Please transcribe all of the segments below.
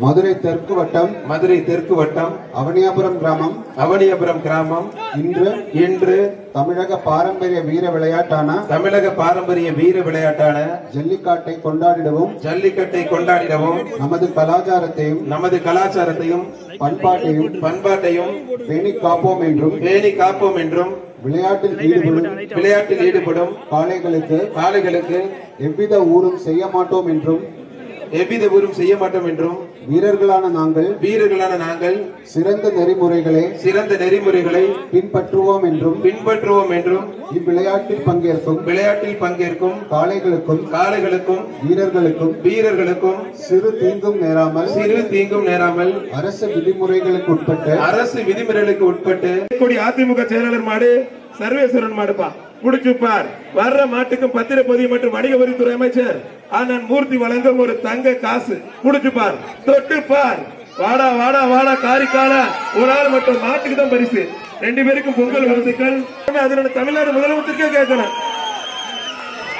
மதுரை தெற்கு வட்டம் மதுரை தெற்கு வட்டம் அவனியாபுரம் கிராமம் அவனியபுரம் கிராமம். இன்று இன்று தமிழக பாரம்பரிய வீர விளையாட்டான தமிழக பாரம்பரிய வீர விளையாட்டான ஜல்லிக்காட்டை கொண்டாடிடவும் ஜல்லிக்கட்டை கொண்டாடிடவும் நமது கலாச்சாரத்தையும் நமது கலாச்சாரத்தையும் பண்பாட்டையும் பண்பாட்டையும் பேணி காப்போம் என்றும் பேணி காப்போம் என்றும் விளையாட்டில் ஈடுபடும் விளையாட்டில் ஈடுபடும் காளைகளுக்கு காளைகளுக்கு எவ்வித ஊரும் செய்ய மாட்டோம் என்றும் எவ்வித ஊரும் செய்ய மாட்டோம் என்றும் வீரர்களான நாங்கள் வீரர்களான நாங்கள் சிறந்த நெறிமுறைகளை சிறந்த நெறிமுறைகளை பின்பற்றுவோம் என்றும் பின்பற்றுவோம் என்றும் இவ்விளையாட்டில் பங்கேற்கும் விளையாட்டில் பங்கேற்கும் காளைகளுக்கும் காளைகளுக்கும் வீரர்களுக்கும் வீரர்களுக்கும் சிறு தீங்கும் நேராமல் சிறு தீங்கும் நேராமல் அரசு விதிமுறைகளுக்கு உட்பட்டு அரசு விதிமுறைகளுக்கு உட்பட்டு அதிமுக செயலாளர் மாடு சர்வேஸ்வரன் மாடுப்பா. முடிச்சுப்பார் வர்ற மாட்டுக்கும் பத்திரப்பதிவு மற்றும் வணிக வரித்துறை அமைச்சர் ஆனந்த் மூர்த்தி வழங்கும் ஒரு தங்க காசு. குடிச்சுப்பார். தொட்டுப்பார். வாடா வாடா வாடா காரிக்கால ஒரு ஆள் மட்டும் மாட்டுக்கு தான் பரிசு. ரெண்டு பேருக்கும் பொங்கல் வாழ்த்துக்கள். அதனோட தமிழ்நாடு முதலமைச்சருக்கே கேட்கணும்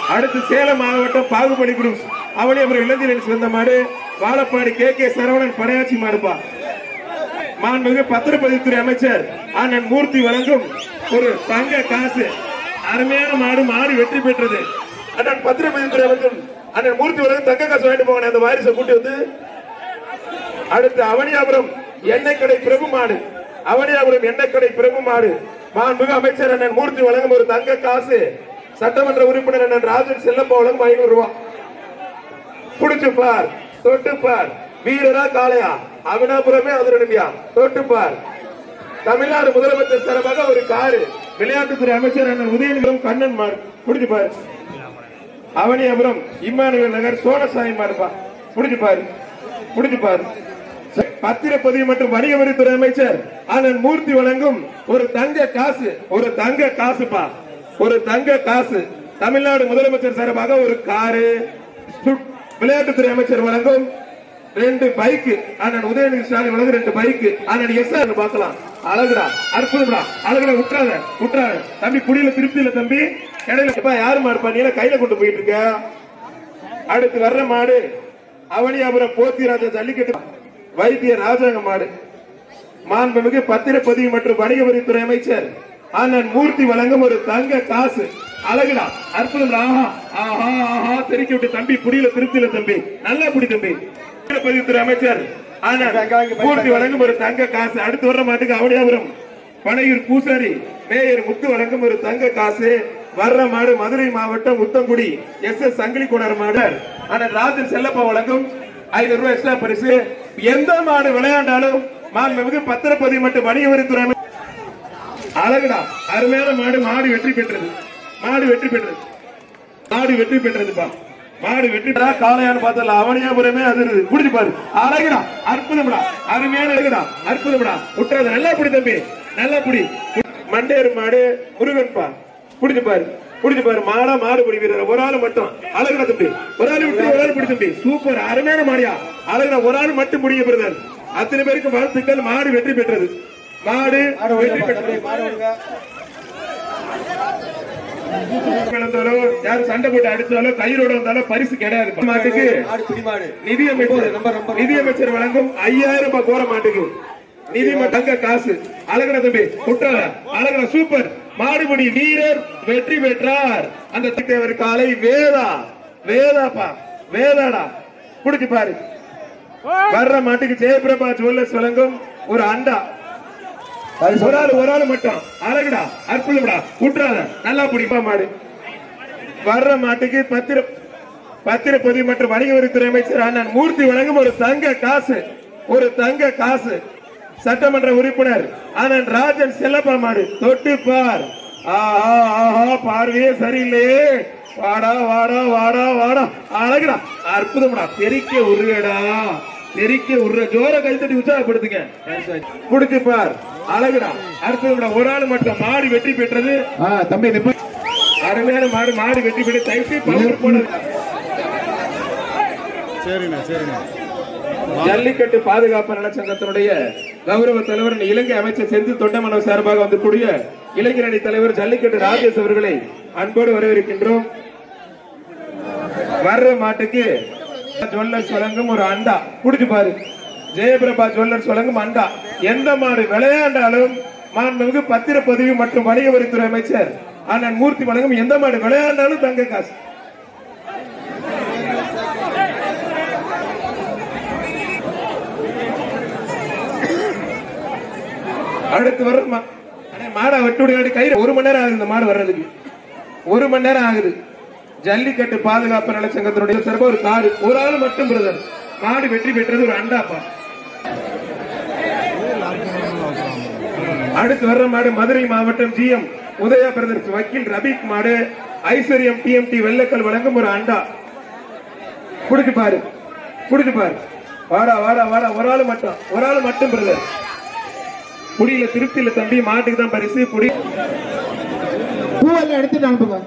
அடுத்து சேலம் மாவட்டம் பாகுபடி குரூப். அவனே அப்புறம் இளந்திரன் சிறந்த மாடு. வாழப்பாடி கே. கே. சரவணன் படையாச்சி மாடுப்பா. மாண்புமிகு பத்திரப்பதிவுத்துறை அமைச்சர் அண்ணன் மூர்த்தி வழங்கும் ஒரு தங்க காசு. அருமையான மாடு மாடு வெற்றி பெற்றது. அண்ணன் பத்திரப்பதிவுத்துறை அவர்கள் அண்ணன் மூர்த்தி வழங்கும் தக்க காசு வாங்கிட்டு போங்க அந்த வாரிசை கூட்டி வந்து அடுத்து அவனியாபுரம் எண்ணெய் கடை பிரபு மாடு. அவனியாபுரம் எண்ணெய் கடை பிரபு மாடு. மாண்புமிகு அமைச்சர் அண்ணன் மூர்த்தி வழங்கும் ஒரு தங்க காசு. சட்டமன்ற உறுப்பினர் அண்ணன் ராஜன் செல்லப்பா வழங்கும் ஐநூறு ரூபாய் புடிச்சு பார் தொட்டு பார். வீரரா காளையா. அவனாபுரமே அதிரடியா தொட்டு பார். தமிழ்நாடு முதலமைச்சர் சார்பாக ஒரு காரு. விளையாட்டுத்துறை அமைச்சர் அண்ணன் உதயநிதியும் கண்ணன் மார் புடிச்சு அவனியபுரம் இம்மானுவேல் நகர் சோழசாமி மார்பா புடிச்சு பாரு. பாரு. பத்திரப்பதிவு மற்றும் வணிக வரித்துறை அமைச்சர் அண்ணன் மூர்த்தி வழங்கும் ஒரு தங்க காசு ஒரு தங்க காசுப்பா. ஒரு தங்க காசு. தமிழ்நாடு முதலமைச்சர் சார்பாக ஒரு காரு. விளையாட்டுத்துறை அமைச்சர் வழங்கும் ரெண்டு பைக்கு. அண்ணன் உதயநிதி ஸ்டாலின் வழங்கும் ரெண்டு பைக்கு. அண்ணன் எஸ் ஆர் பார்க்கலாம். அழகுடா அற்புதம்டா. அழகுடா விட்டுறாத விட்டுறாத தம்பி குடியில திருப்தி இல்ல தம்பி. இடையில இப்ப யாரு மாடுப்பா நீ எல்லாம் கையில கொண்டு போயிட்டு இருக்க? அடுத்து வர்ற மாடு அவனியாபுரம் போத்திராஜ ஜல்லிக்கட்டு. வைத்திய ராஜாங்க மாடு. மாண்புமிகு பத்திரப்பதிவு மற்றும் வணிக வரித்துறை அமைச்சர் அண்ணன் மூர்த்தி வழங்கும் ஒரு தங்க காசு. அழகுடா அற்புதம் ஆஹா ஆஹா ஆஹா தெரிக்க விட்டு தம்பி புடியில திருப்தியில தம்பி. நல்லா புடி தம்பி. பதிவுத்துறை அமைச்சர் மூர்த்தி வழங்கும் ஒரு தங்க காசு அடுத்து வர்ற மாட்டுக்கு அவனியாபுரம் பனையூர் பூசாரி மேயர் முத்து வழங்கும் ஒரு தங்க காசு வர்ற மாடு மதுரை மாவட்டம் உத்தங்குடி எஸ் எஸ் சங்கிலி குணர் மாடு. அண்ணன் ராஜன் செல்லப்பா வழங்கும் ஐநூறு ரூபாய் எக்ஸ்ட்ரா பரிசு. எந்த மாடு விளையாண்டாலும் மாண்புமிகு பத்திரப்பதிவு மற்றும் வணிக வரித்துறை அமைச்சர் அழகுடா. அருமையான மாடு மாடு வெற்றி பெற்றது. மாடு வெற்றி பெற்றது. மாடு வெற்றி பெற்றதுப்பா. மாடு வெற்றி பெறா காளையான்னு பார்த்தல அவனியாபுரமே அது இருக்குது. புடிச்சு பாரு. அழகுடா. அற்புதம்டா. அருமையான அழகுடா அற்புதம்டா. விட்டுறது நல்லா புடி தம்பி. நல்லா புடி. மண்டேறு மாடு முருகன்பா புடிச்சு பாரு. புடிச்சு பாரு. மாடா மாடு பிடி வீரர். ஒரு ஆள் மட்டும். அழகுடா தம்பி. ஒரு ஆள் விட்டு ஒரு ஆள் பிடி தம்பி. சூப்பர் அருமையான மாடியா. அழகுடா. ஒரு ஆள் மட்டும் முடிய பிரதர். அத்தனை பேருக்கு வாழ்த்துக்கள். மாடு வெற்றி பெற்றது. மாடு வெற்றி பெற்றது. யாரும் சண்டை போட்டு அடிச்சாலோ கயிறோட வந்தாலோ பரிசு கிடையாது. மாட்டுக்கு நிதியமைச்சர் நிதியமைச்சர் வழங்கும் ஐயாயிரம் ரூபாய் கோர மாட்டுக்கு. நிதி தங்க காசு. அழகன தம்பி குற்றால அழகன சூப்பர். மாடுபடி வீரர் வெற்றி பெற்றார். அந்த தேவர் காலை வேதா வேதாப்பா வேதாடா. புடிச்சு பாரு. வர்ற மாட்டுக்கு ஜெயபிரபா ஜுவல்லர்ஸ் வழங்கும் ஒரு அண்டா. ஒரு ஆள் ஒரு ஆள் மட்டும். அழகுடா அற்புதம்டா. விட்டுறாத நல்லா பிடிப்பா மாடு. வர்ற மாட்டுக்கு பத்திர பத்திரப்பதிவு மற்றும் வணிக வரித்துறை அமைச்சர் அண்ணன் மூர்த்தி வழங்கும் ஒரு தங்க காசு. ஒரு தங்க காசு. சட்டமன்ற உறுப்பினர் அண்ணன் ராஜன் செல்லப்பா மாடு. தொட்டு பார். ஆஹா ஆஹா பார்வையே சரியில்லையே. வாடா வாடா வாடா வாடா. அழகுடா. அற்புதம்டா. பெருக்க உருகடா பெருக்க உருற ஜோர கைத்தட்டி உற்சாகப்படுத்துங்க. புடிச்சு பார். அழகுடா. அற்புதம்டா ஒரு ஆள் மட்டும் மாடு வெற்றி பெற்றது. தம்பி நிப்ப அருமையான மாடு மாடு வெற்றி பெற்று தைத்து பவுடர் சரிண்ணா சரிண்ணா. ஜல்லிக்கட்டு பாதுகாப்பு நலச்சங்கத்தினுடைய கௌரவ தலைவர் இலங்கை அமைச்சர் செந்தில் தொண்டமனோ சார்பாக வந்திருக்கூடிய இளைஞர் அணி தலைவர் ஜல்லிக்கட்டு ராஜேஷ் அவர்களை அன்போடு வரவேற்கின்றோம். வர்ற மாட்டுக்கு ஜுவல்லர்ஸ் வழங்கும் ஒரு அண்டா. குடிச்சு பாரு. ஜெயபிரபா ஜுவல்லர்ஸ் வழங்கும் அண்டா. எந்த மாடு விளையாண்டாலும் மாண்புமிகு பத்திரப்பதிவு மற்றும் வணிக வரித்துறை அமைச்சர் அண்ணன் மூர்த்தி வழங்கும் எந்த மாடு விளையாண்டாலும் தங்க காசு. அடுத்து வர மாடா மாடை வெட்டு கையில் ஒரு மணி நேரம் ஆகுது இந்த மாடு வர்றதுக்கு. ஒரு மணி நேரம் ஆகுது. ஜல்லிக்கட்டு பாதுகாப்பு நலச்சங்கத்தினுடைய சிறப்பு ஒரு காடு ஒரு ஆள் மட்டும் பிரதர். மாடு வெற்றி பெற்றது ஒரு அண்டாப்பா. அடுத்து வர்ற மாடு மதுரை மாவட்டம் ஜிஎம் உதயா பிரதர்ஸ் வக்கீல் ரபிக் மாடு ஐஸ்வர்யம் டிஎம்டி வெள்ளக்கல் வழங்கும் ஒரு அண்டா. குடிச்சு பாரு. குடிச்சு பாரு. வாடா வாடா வாடா. ஒரு ஆள் மட்டும். ஒரு ஆள் மட்டும் பிரதர் குடியில திருப்தியில தம்பி. மாட்டுக்கு தான் பரிசு. குடி. பூவெல்லாம் எடுத்துட்டு அனுப்புங்க.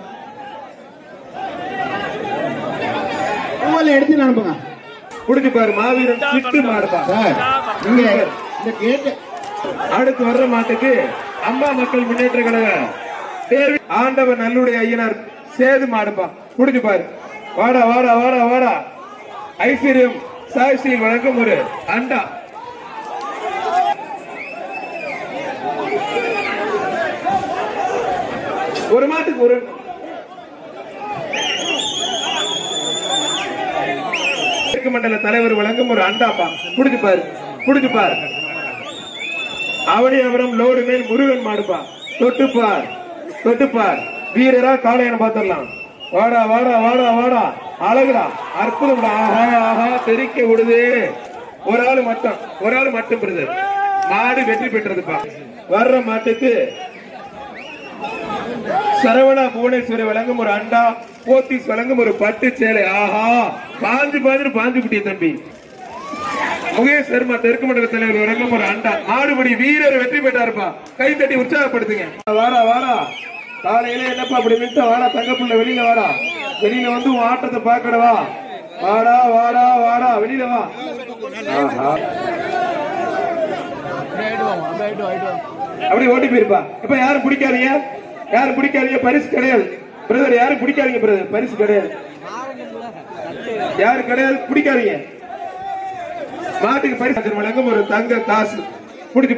பூவெல்லாம் எடுத்துட்டு அனுப்புங்க. குடிச்சு பாரு. மாவீரன் சிட்டு சார் நீங்க இந்த கேட்டு அடுத்து வர்ற மாட்டுக்கு அம்மா மக்கள் முன்னேற்ற கழக தேர்வு ஆண்டவர் நல்லுடைய ஐயனார் சேது மாடுப்பா. குடிச்சு பாரு. வாடா வாடா வாடா வாடா. ஐஸ்வர்யம் சாய்ஸ்ரீல் வழங்கும் ஒரு அண்டா. ஒரு மாட்டுக்கு ஒரு மேற்கு மண்டல தலைவர் வழங்கும் ஒரு அண்டாப்பா. குடிச்சு பாரு. குடிச்சு பாரு. அவனியாபுரம் லோடு மேல் முருகன் மாடுப்பா. தொட்டுப்பார். தொட்டுப்பார். வீரரா காளையனை பார்த்துடலாம். வாடா வாடா வாடா வாடா. அழகுடா. அற்புதம் ஆஹா ஆஹா தெரிக்க விடுது. ஒரு ஆளு மட்டும் ஒரு ஆள் மட்டும் பிரதர். மாடு வெற்றி பெற்றதுப்பா. வர்ற மாட்டுக்கு சரவணா புவனேஸ்வரி வழங்கும் ஒரு அண்டா போத்தி வழங்கும் ஒரு பட்டு சேலை. ஆஹா பாஞ்சு பாஞ்சு பாஞ்சு குட்டிய தம்பி. முகேஷ் சர்மா தெற்கு மண்டல தலைவர் வழங்கும் ஒரு அண்டா. ஆடுபடி வீரர் வெற்றி பெற்றாருப்பா. கை தட்டி உற்சாகப்படுத்துங்க. வாடா வாடா. காலையில என்னப்பா அப்படி நின்று வாடா தங்கப்புள்ள வெளியில வாடா. வெளியில வந்து உன் ஆட்டத்தை பாக்கடவா வாடா வாடா வாடா. வெளியில வா. அப்படி ஓட்டி போயிருப்பா. இப்ப யாரும் பிடிக்காதீங்க. யாரும் பிடிக்காதீங்க. பரிசு கிடையாது. பிரதர் யாரும் பிடிக்காதீங்க பிரதர். பரிசு கிடையாது. யாரும் கிடையாது. பிடிக்காதீங்க. மாட்டுக்கு பரிசு வழங்கும் ஒரு தங்க காசு. பிடிச்சு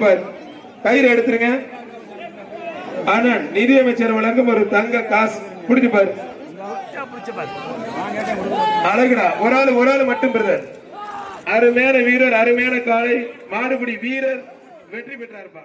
கயிறு எடுத்துருங்க. ஆனால் நிதியமைச்சர் வழங்கும் ஒரு தங்க காசு. பிடிச்சு அழகுடா. ஒரு ஆள் ஒரு ஆள் மட்டும் பிரதர் அருமையான வீரர் அருமையான காலை மாடுபிடி வீரர் வெற்றி பெற்றார்ப்பா.